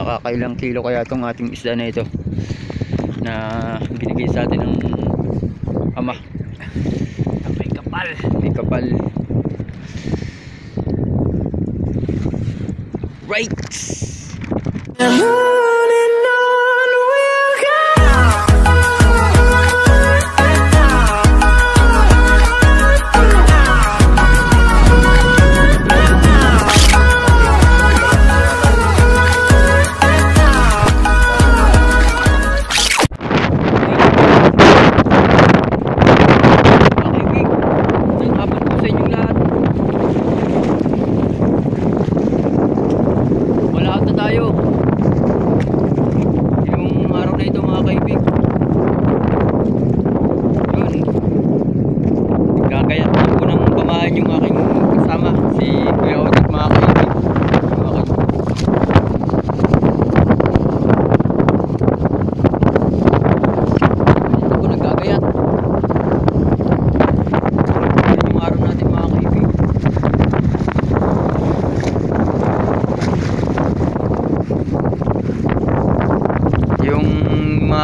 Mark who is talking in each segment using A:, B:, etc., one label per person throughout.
A: Makakailang kilo kaya itong ating isda na ito na binigay sa atin ng ama.
B: May kapal.
A: May kapal. Right!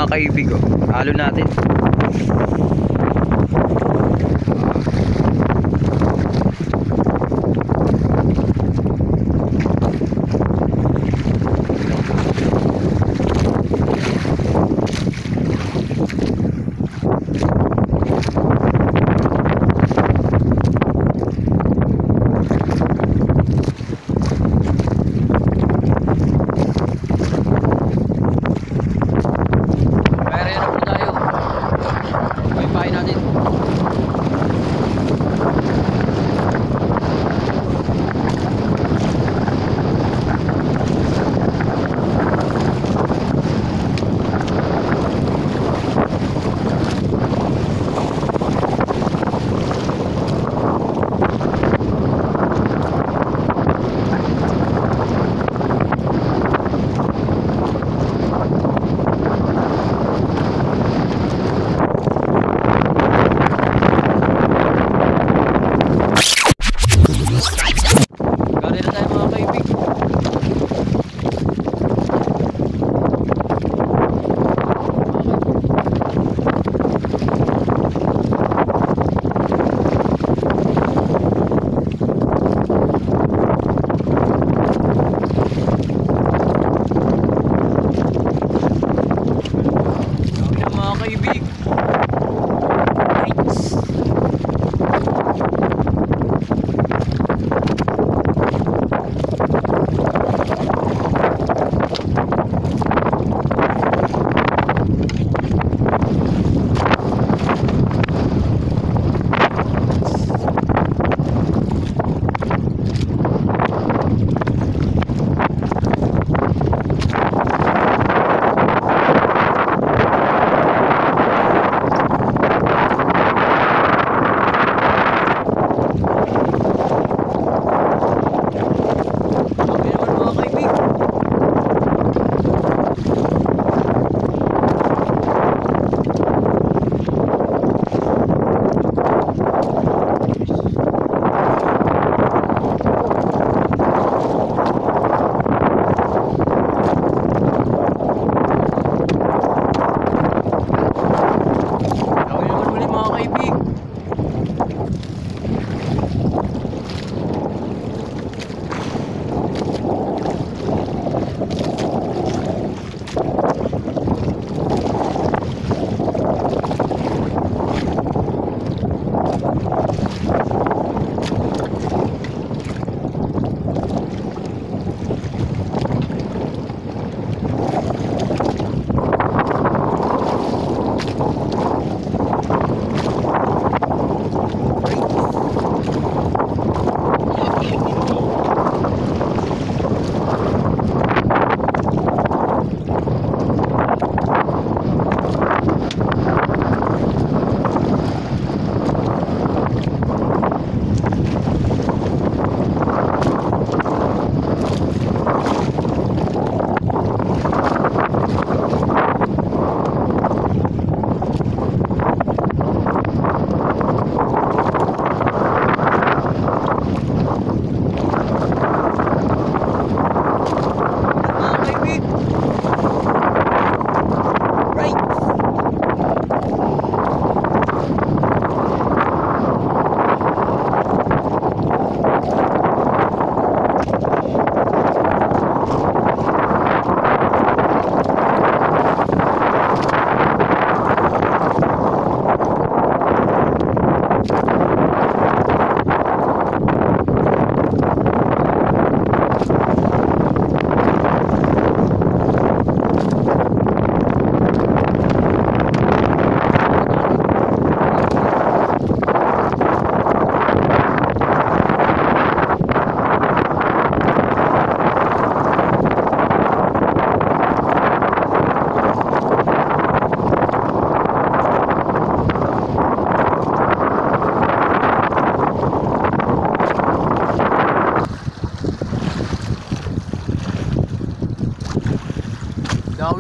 A: Mga kaibig halo natin.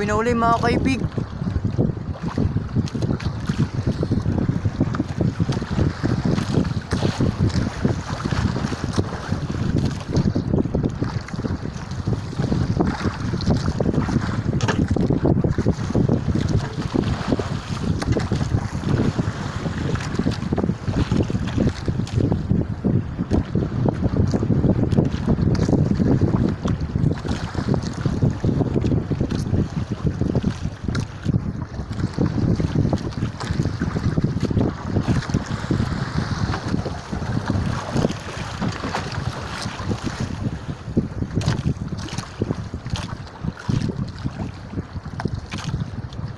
A: Na uli mga kaibig.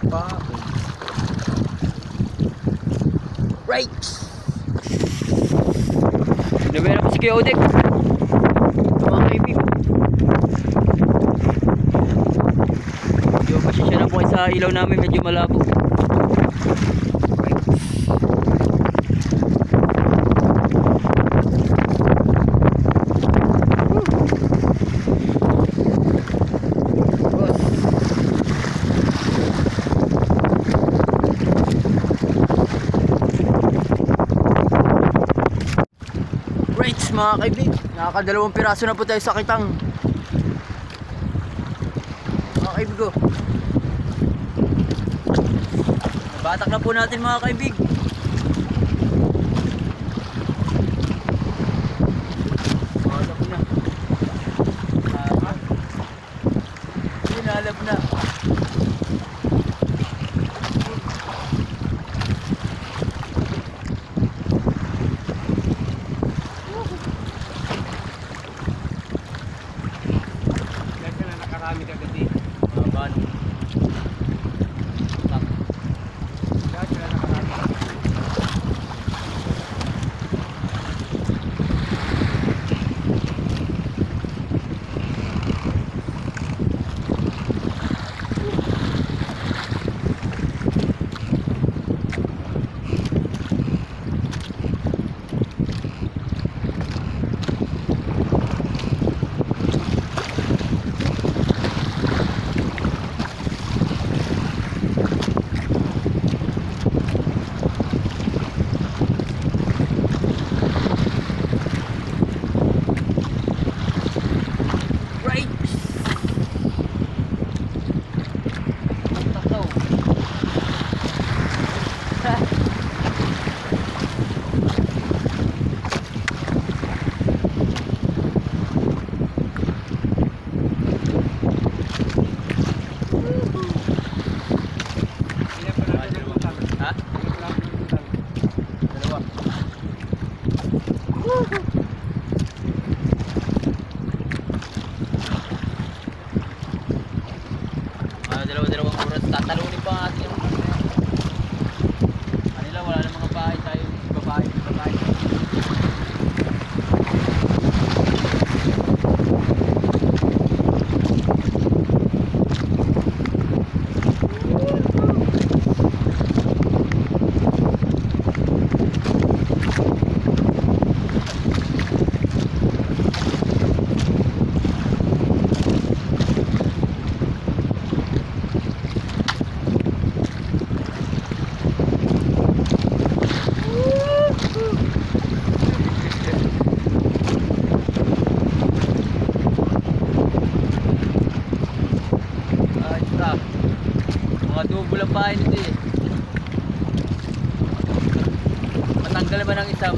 A: Right! Nabera ko si Kuya Odek. Mga kaibig. Medyo pasensya na po sa ilaw namin. Medyo malabo. Mga kaibig. Nakakadalawang piraso na po tayo sa kitang. Mga kaibig ko. Batak na po natin mga kaibig. मित्र गति बाद Tatalunin pa ang ating isang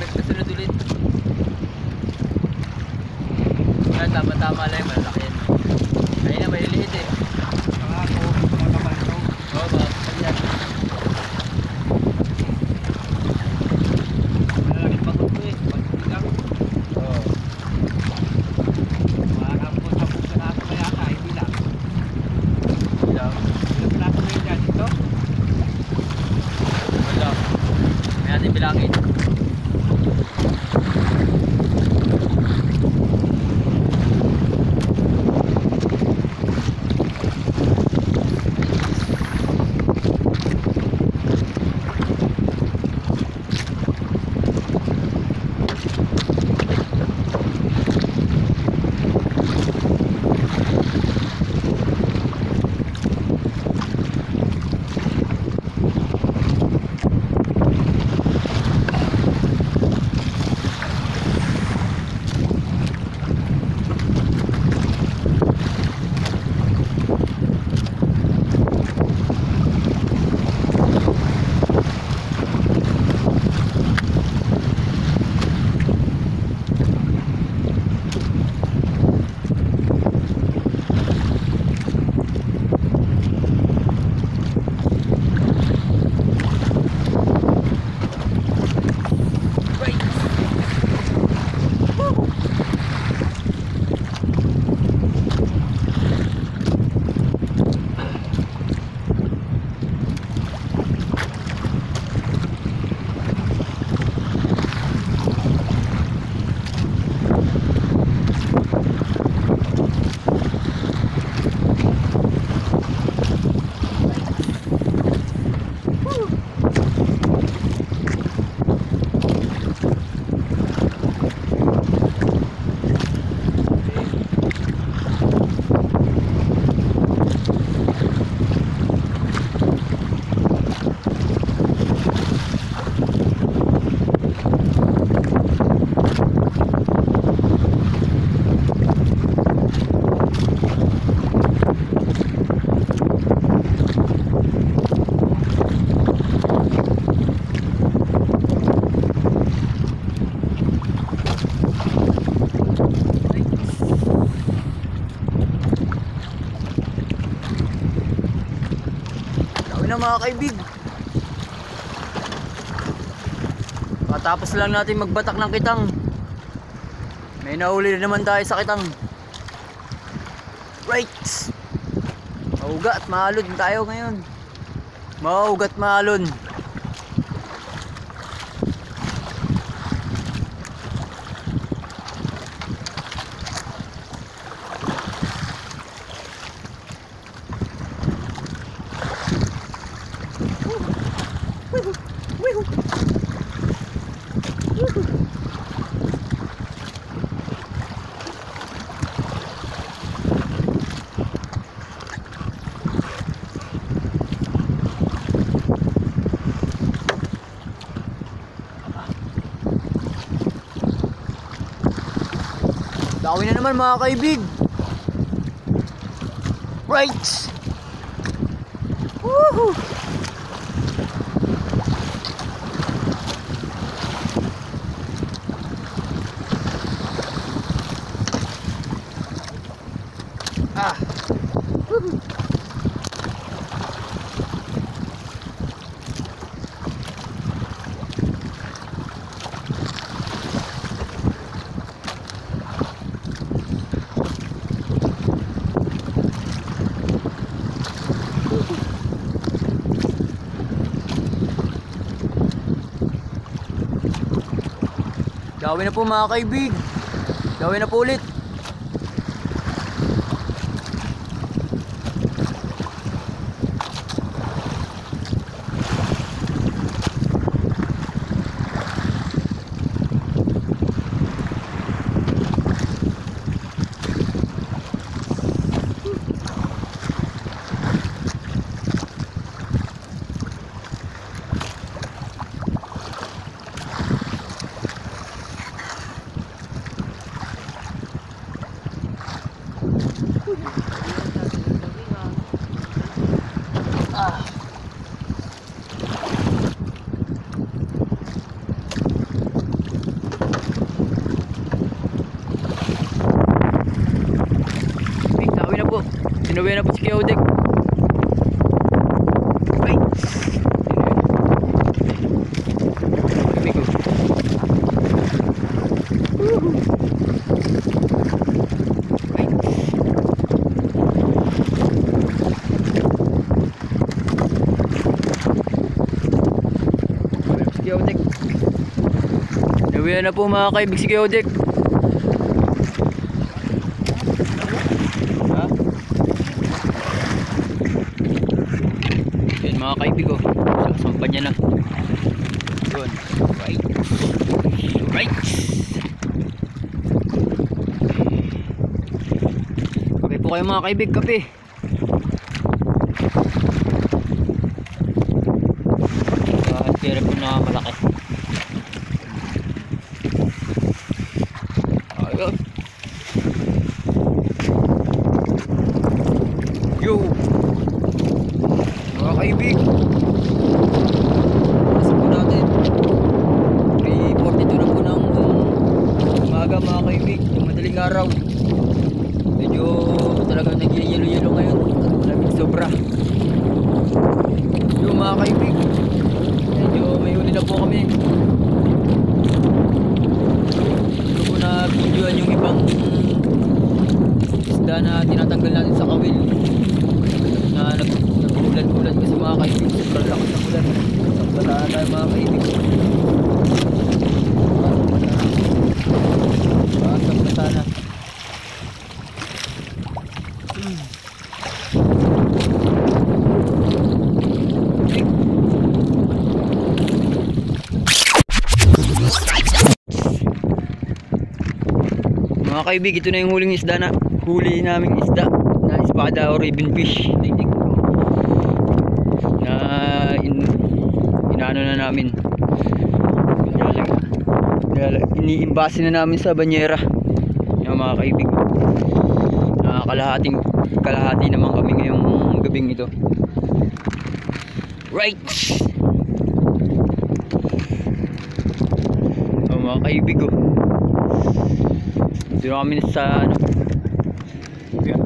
A: lang
B: natin
A: magbatak ng kitang. May nahuli na naman tayo sa kitang. Right! Mauga at maalon tayo ngayon. Mauga at maalon. Dami na naman mga kaibig. Right! Woohoo! Gawin na po mga kaibig. Gawin na po ulit. Ah. Ay, gawin na po. Sinuwi na po si Keodek. Ay! Kami ko. Woohoo! Ay! Si Keodek. Sinuwi na po mga kaibig si Keodek. Ha? Yan mga kaibig ko. Sasampan niya na. Yun. Right. Right. Kape po kayo mga kaibig. Kape. Kahit kira po na malaki. Ayun. Yo! Mga kaibig! Nasa po natin. May 42 na po ng umaga mga kaibig. Yung madaling araw. Medyo talagang nagyayelo-yelo ngayon. Malamig sobra. Yung mga kaibig. Medyo may huli na po kami. Ito po na videoan yung ibang isda na tinatanggal natin sa kawil na nag nag-ulan-ulan. Kasi mga kaibig sobrang lakas ng ulan. Bataan tayo mga kaibig basag na sana. Hmm. Kaibig, ito na yung huling isda na huli naming isda na espada o ribbon fish. Tingnan. Na in, inaano na namin. Iniimbase na namin sa banyera. Yung mga kaibig. Na kalahating kalahati naman kami ngayong gabing ito. Right. Oh, mga kaibig oh. Dito kami sa ano,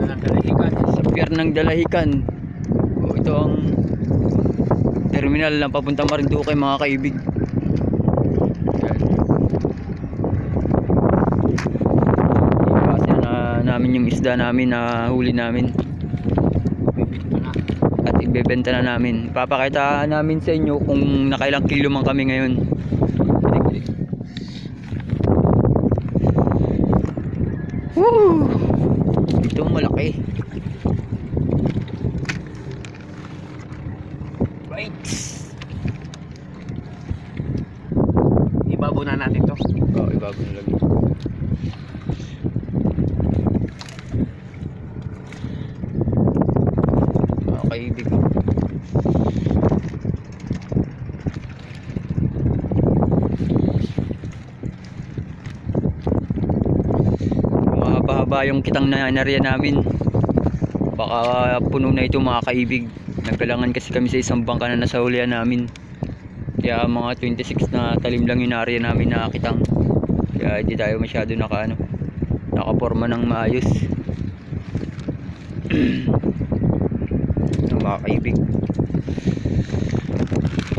B: na ng
A: sa pier ng Dalahican. O ito ang terminal na papunta Marinduque mga kaibig. Yan. Iwasan na namin yung isda namin na huli namin. At ibebenta na namin. Ipapakita namin sa inyo kung nakailang kilo man kami ngayon. Woo! Ito malaki. Right.
B: Ibabaw na natin to.
A: Oh, ibago na lang. Mga kaibig. Yung kitang nanarya namin. Baka puno na ito mga kaibig. Nagkalangan kasi kami sa isang bangka na nasa hulihan namin. Kaya mga 26 na talim lang yung area namin na kitang. Kaya hindi tayo masyado naka ano, nakaporma ng maayos. Mga kaibig.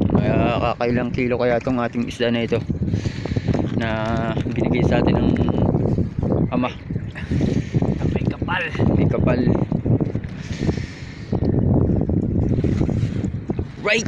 A: Kaya kakailang kilo kaya itong ating isda na ito na binigay sa atin ng ama
B: kapal.
A: May kapal. Right.